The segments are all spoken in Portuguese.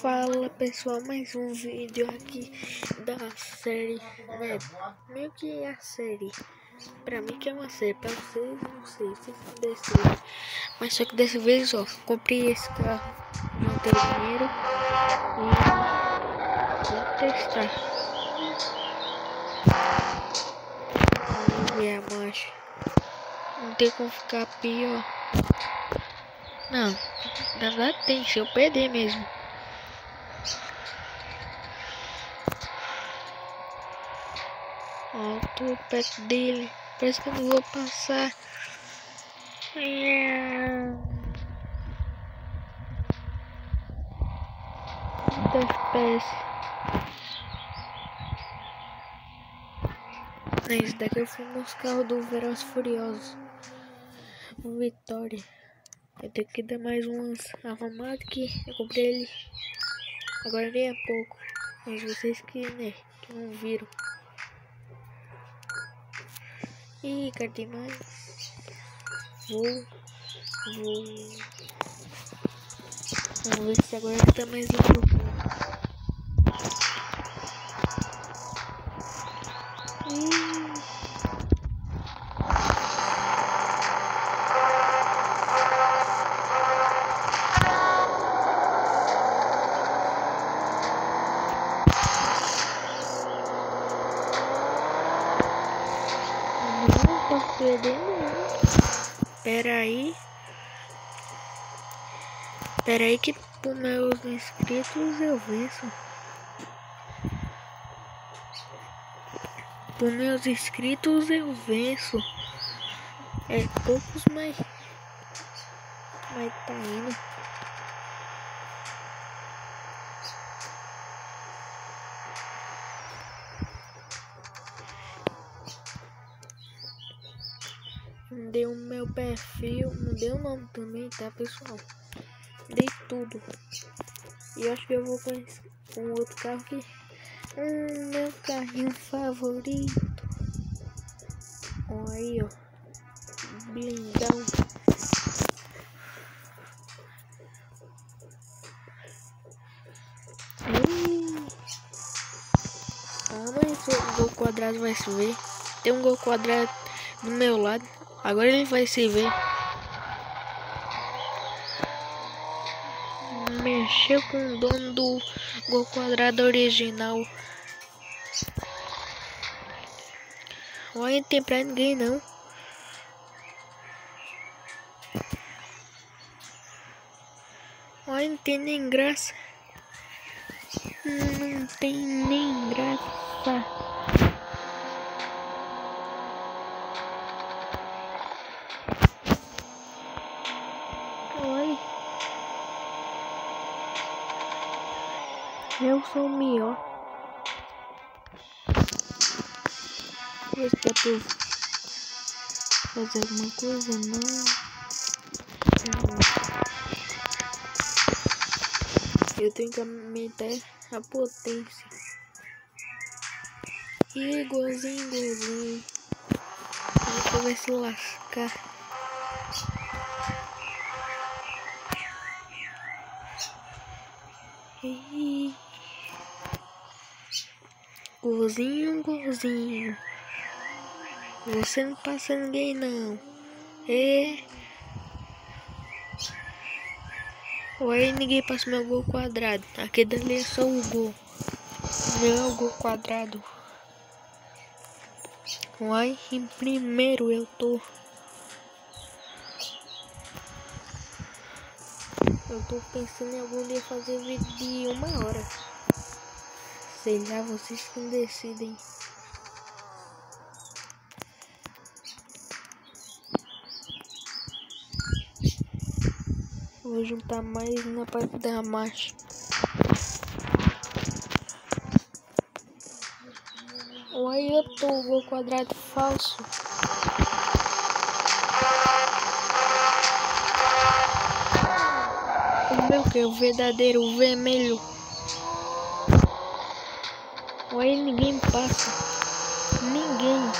Fala pessoal, mais um vídeo aqui da série, né? Meio que é a série. Pra mim que é uma série, pra vocês não sei, vocês decidem. Mas só que dessa vez, ó, comprei esse carro, juntei dinheiro e vou testar. Vamos ver a marcha. Não tem como ficar pior. Não, na verdade tem, se eu perder mesmo. Ó, tô perto dele. Parece que eu não vou passar. Muita espécie. Esse daqui eu fui nos carros do Veros Furiosos. O Vitória. Eu tenho que dar mais umas arrumadas que eu comprei ele. Agora nem é pouco. Mas vocês que, né, que não viram. Ih, cadê mais? Vou. Vou. Vamos ver se agora tá mais um pouquinho. Não. Pera aí. Pera aí que por meus inscritos eu venço. Por meus inscritos eu venço. É poucos, mas. Mas tá indo. Dei o meu perfil, mudei o nome também, tá pessoal? Dei tudo. E acho que eu vou com, com outro carro que Hum, meu carrinho favorito. Olha aí, ó. Blindão. Calma aí, o gol quadrado vai ver. Tem um gol quadrado do meu lado. Agora ele vai se ver. Mexeu com o dono do gol quadrado original. Olha, não tem pra ninguém não. Olha, não tem nem graça. Não tem nem graça. Eu sou o melhor. Ver se dá pra fazer alguma coisa, não. Eu tenho que aumentar a potência. E igualzinho, igualzinho. Você vai se lascar. E... Golzinho, golzinho. Você não passa ninguém não. E... Ué, ninguém passa meu gol quadrado. Aquele dali é só o gol. Meu gol quadrado. Uai, em primeiro eu tô. Eu tô pensando em algum dia fazer vídeo de uma hora. Sei lá, vocês que decidem. Vou juntar mais na parte da marcha. Aí eu tô o quadrado falso. O meu que é o verdadeiro vermelho. Ou aí ninguém passa. Ninguém.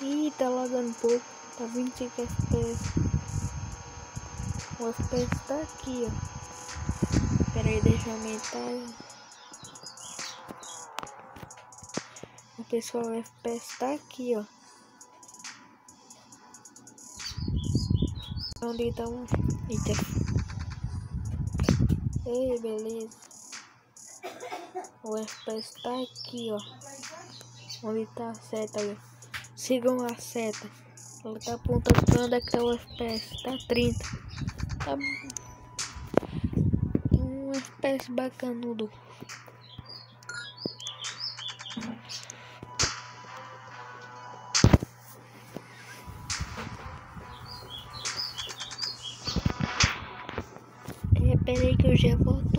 Ih, tá lagando um pouco. Tá 20 FPS. O FPS tá aqui, ó. Aí, deixa eu aumentar. O pessoal, o FPS tá aqui, ó. Onde tá o... Eita. Ei, beleza. O FPS tá aqui, ó. Onde tá a seta aí. Sigam a seta. Ela tá apontando pra onde é que tá o FPS. Tá 30. Tá um FPS bacanudo. É, peraí que eu já volto.